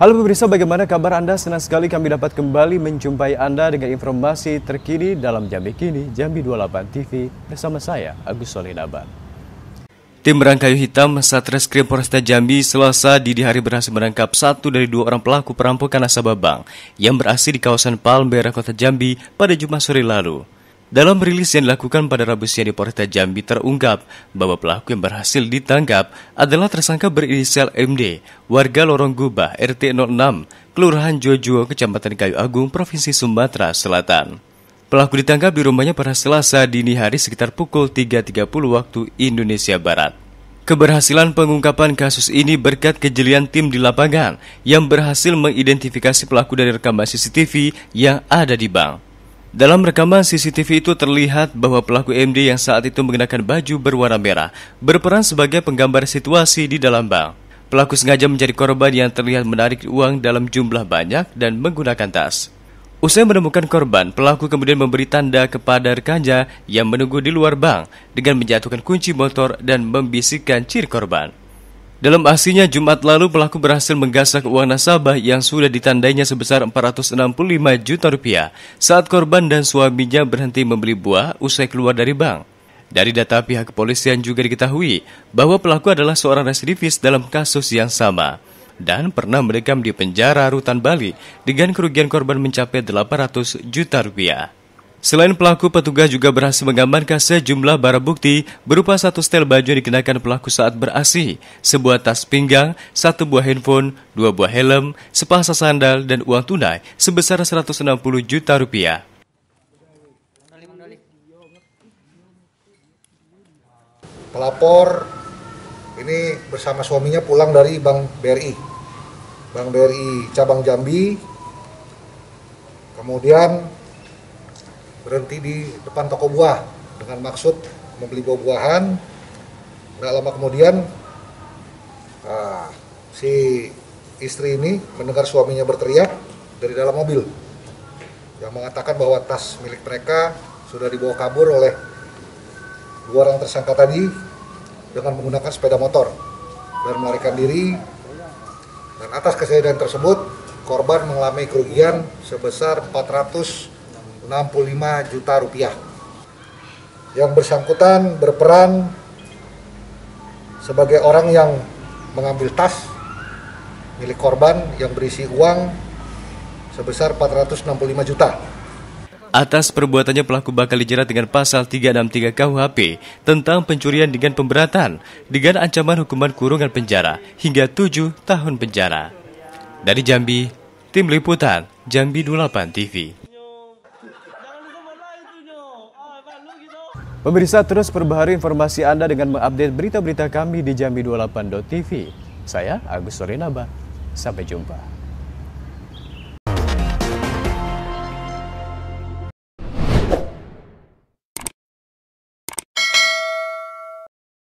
Halo pemirsa, bagaimana kabar Anda? Senang sekali kami dapat kembali menjumpai Anda dengan informasi terkini dalam Jambi Kini, Jambi 28 TV bersama saya, Agus Solidaban. Tim Rangkayu Hitam Satreskrim Polresta Jambi Selasa dini hari berhasil menangkap satu dari dua orang pelaku perampokan nasabah bank yang berhasil di kawasan Palmera, Kota Jambi pada Jumat sore lalu. Dalam rilis yang dilakukan pada Rabu siang di Polresta Jambi terungkap bahwa pelaku yang berhasil ditangkap adalah tersangka berinisial MD, warga Lorong Gubah, RT 06, Kelurahan Jojo, Kecamatan Kayu Agung, Provinsi Sumatera Selatan. Pelaku ditangkap di rumahnya pada Selasa dini hari sekitar pukul 3.30 waktu Indonesia Barat. Keberhasilan pengungkapan kasus ini berkat kejelian tim di lapangan yang berhasil mengidentifikasi pelaku dari rekaman CCTV yang ada di bank. Dalam rekaman CCTV itu terlihat bahwa pelaku MD yang saat itu mengenakan baju berwarna merah berperan sebagai penggambar situasi di dalam bank. Pelaku sengaja mencari korban yang terlihat menarik uang dalam jumlah banyak dan menggunakan tas. Usai menemukan korban, pelaku kemudian memberi tanda kepada rekannya yang menunggu di luar bank dengan menjatuhkan kunci motor dan membisikkan ciri korban. Dalam aksinya Jumat lalu pelaku berhasil menggasak uang nasabah yang sudah ditandainya sebesar 465 juta rupiah saat korban dan suaminya berhenti membeli buah usai keluar dari bank. Dari data pihak kepolisian juga diketahui bahwa pelaku adalah seorang residivis dalam kasus yang sama dan pernah mendekam di penjara Rutan Bali dengan kerugian korban mencapai 800 juta rupiah. Selain pelaku, petugas juga berhasil mengamankan sejumlah barang bukti berupa satu setel baju yang dikenakan pelaku saat beraksi, sebuah tas pinggang, satu buah handphone, dua buah helm, sepasang sandal, dan uang tunai sebesar 160 juta rupiah. Pelapor ini bersama suaminya pulang dari Bank BRI, Bank BRI cabang Jambi. Kemudian berhenti di depan toko buah dengan maksud membeli buah-buahan. Nggak lama kemudian uh, si istri ini mendengar suaminya berteriak dari dalam mobil yang mengatakan bahwa tas milik mereka sudah dibawa kabur oleh dua orang tersangka tadi dengan menggunakan sepeda motor dan melarikan diri dan atas kejadian tersebut korban mengalami kerugian sebesar 400 65 juta rupiah. Yang bersangkutan berperan sebagai orang yang mengambil tas milik korban yang berisi uang sebesar 465 juta. Atas perbuatannya pelaku bakal dijerat dengan pasal 363 KUHP tentang pencurian dengan pemberatan dengan ancaman hukuman kurungan penjara hingga 7 tahun penjara. Dari Jambi, Tim Liputan, Jambi 28 TV. Pemirsa terus perbaharui informasi Anda dengan mengupdate berita-berita kami di Jambi28.tv. Saya Agus Sorinaba. Sampai jumpa.